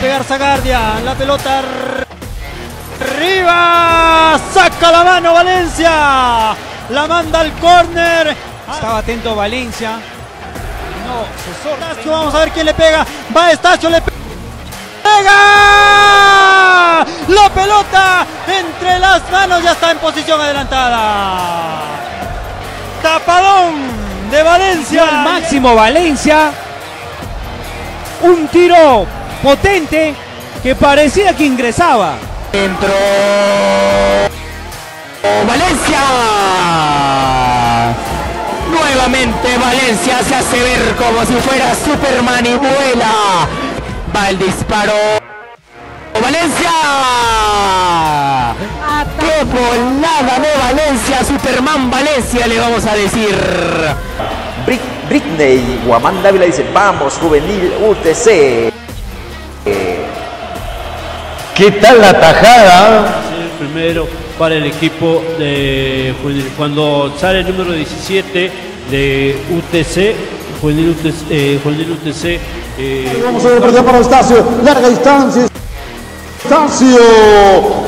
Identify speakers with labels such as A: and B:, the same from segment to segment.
A: pegar Zagardia. La pelota arriba. Saca la mano Valencia. La manda al córner.
B: Estaba atento Valencia. No,
A: Estacio, vamos a ver quién le pega. Va Estacio, le pega. La pelota entre las manos ya está en posición adelantada. Tapadón de Valencia.
B: Al máximo Valencia. Un tiro potente que parecía que ingresaba.
C: Entró Valencia. Nuevamente Valencia se hace ver como si fuera Superman y vuela. Va el disparo. Valencia. ¡Qué volada de Valencia! Superman Valencia le vamos a decir.
D: Britney Guamán Dávila dice, vamos, juvenil UTC.
E: ¿Qué tal la tajada?
F: El primero para el equipo de juvenil. Cuando sale el número 17 de UTC, juvenil UTC, eh, juvenil UTC eh,
G: Vamos a ver para Estacio, larga distancia. Estacio,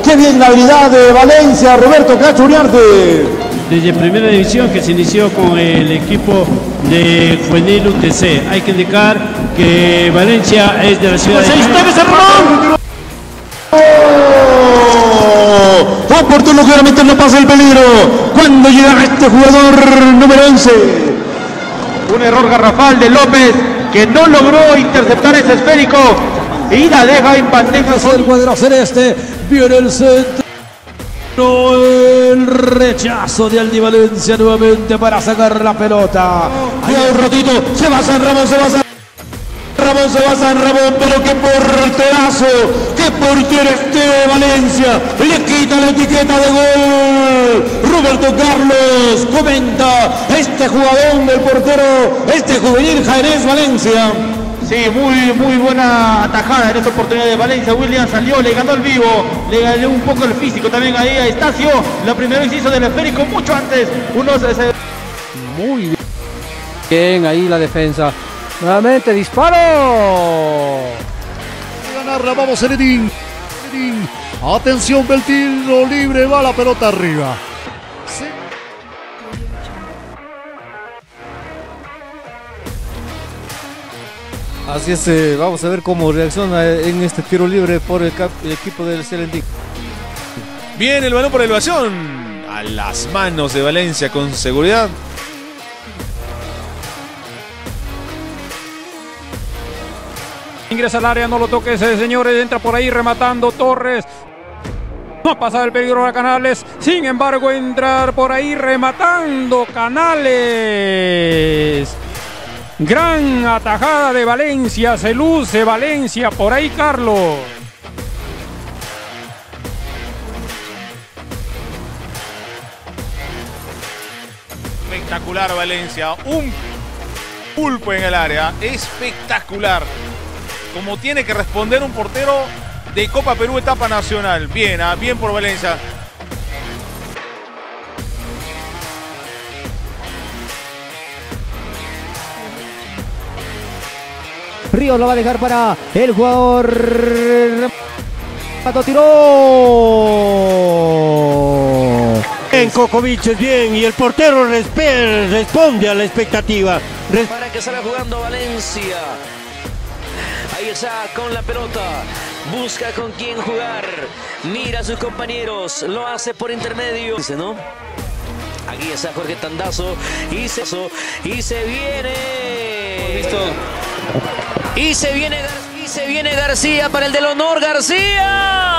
G: qué bien la habilidad de Valencia, Roberto Cacho Uriarte.
F: desde primera división que se inició con el equipo de juvenil UTC. Hay que indicar que Valencia es de la ciudad de
G: Oh, oportuno claramente no pasa el peligro. Cuando llega este jugador número 11.
E: Un error garrafal de López que no logró interceptar ese esférico y la deja en bandeja.
G: El cuadro celeste viene el centro. El rechazo de Aldi Valencia nuevamente para sacar la pelota. Ahí un ratito, se va San Ramón, se va San Se va San Ramón, pero qué porterazo, qué portero este Valencia, le quita la etiqueta de gol. Roberto Carlos comenta este jugador del portero, este juvenil Jairés Valencia.
E: Sí, muy, muy buena atajada en esta oportunidad de Valencia. William salió, le ganó el vivo, le ganó un poco el físico también ahí a Estacio. La primera hizo del esférico mucho antes. Unos se
B: Muy bien. Bien ahí la defensa. Nuevamente disparo.
G: ganarla, vamos. Zenedín. Atención, el tiro libre, va la pelota arriba.
H: Así es, eh, vamos a ver cómo reacciona en este tiro libre por el, cap- el equipo del Selendí.
I: Bien el balón por elevación. A las manos de Valencia con seguridad.
J: Ingresa al área, no lo toques, eh, señores. Entra por ahí rematando Torres. No pasa el peligro a Canales. Sin embargo, entrar por ahí rematando Canales. Gran atajada de Valencia. Se luce Valencia. Por ahí, Carlos.
I: Espectacular Valencia. Un pulpo en el área. Espectacular. Como tiene que responder un portero de Copa Perú etapa nacional. Bien, ah, bien por Valencia.
B: Ríos lo va a dejar para el jugador. Pato tiró.
A: Bien, Kokovic, bien. Y el portero responde a la expectativa.
K: Para que salga jugando Valencia. Ahí está con la pelota. Busca con quién jugar. Mira a sus compañeros. Lo hace por intermedio. Dice, ¿no? Aquí está Jorge Tandazo. Y se, y se viene. Y se viene, Gar- y se viene García para el del honor. García.